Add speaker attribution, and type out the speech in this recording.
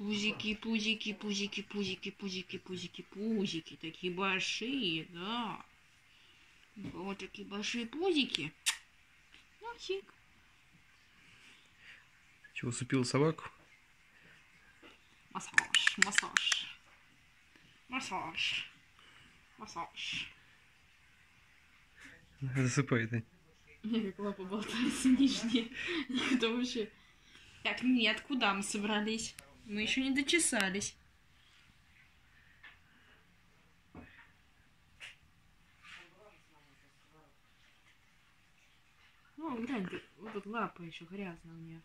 Speaker 1: Пузики, пузики, пузики, пузики, пузики, пузики, пузики. Такие большие, да. Вот такие большие пузики. Носик.
Speaker 2: Чего усыпил собаку?
Speaker 1: Массаж, массаж. Массаж. Массаж.
Speaker 2: Засыпай ты.
Speaker 1: Меня как лапа болтается нижняя. Это вообще... Так, нет, куда мы собрались? Мы еще не дочесались. О, глянь, вот тут лапа еще грязная у нее.